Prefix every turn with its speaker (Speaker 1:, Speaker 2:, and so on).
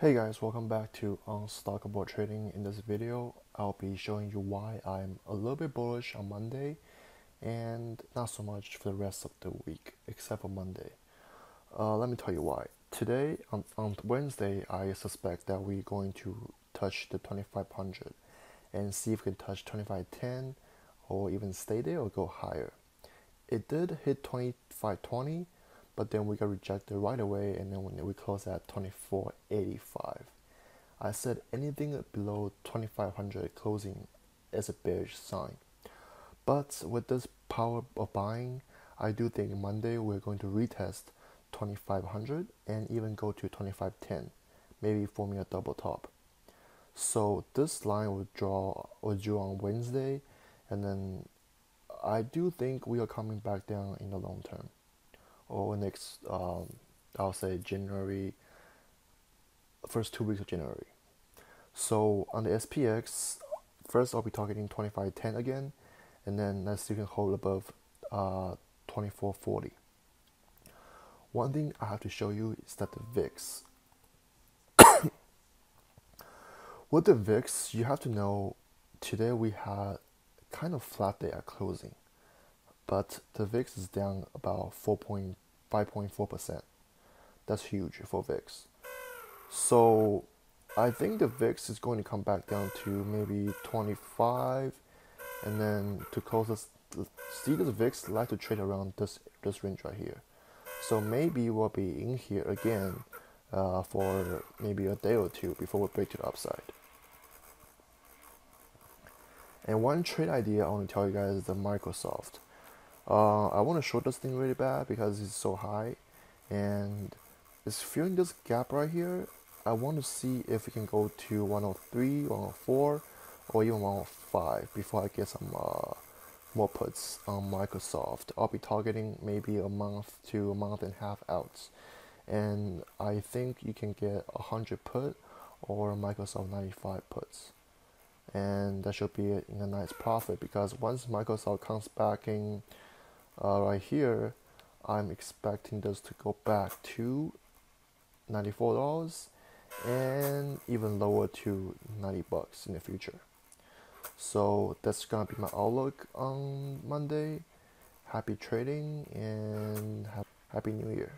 Speaker 1: Hey guys, welcome back to Unstockable Trading. In this video, I'll be showing you why I'm a little bit bullish on Monday and not so much for the rest of the week, except for Monday. Uh, let me tell you why. Today, on, on Wednesday, I suspect that we're going to touch the 2500 and see if we can touch 2510 or even stay there or go higher. It did hit 2520 but then we got rejected right away and then when we closed at 2485 i said anything below 2500 closing is a bearish sign. But with this power of buying i do think monday we're going to retest 2500 and even go to 2510 maybe forming a double top. So this line will draw will draw on wednesday and then i do think we are coming back down in the long term or next, um, I'll say January, first two weeks of January. So on the SPX, first I'll be targeting 2510 again, and then let's see if we can hold above uh, 2440. One thing I have to show you is that the VIX. With the VIX, you have to know today we had kind of flat day at closing but the VIX is down about 4.5.4%. That's huge for VIX. So I think the VIX is going to come back down to maybe 25, and then to close this, see the VIX like to trade around this this range right here. So maybe we'll be in here again uh, for maybe a day or two before we break to the upside. And one trade idea I want to tell you guys is the Microsoft. Uh, I want to short this thing really bad because it's so high and it's filling this gap right here. I want to see if we can go to 103, 104 or even 105 before I get some uh, more puts on Microsoft. I'll be targeting maybe a month to a month and a half out. And I think you can get 100 put or Microsoft 95 puts. And that should be a nice profit because once Microsoft comes back in uh, right here I'm expecting this to go back to $94 and even lower to 90 bucks in the future. So that's gonna be my outlook on Monday. Happy trading and happy new year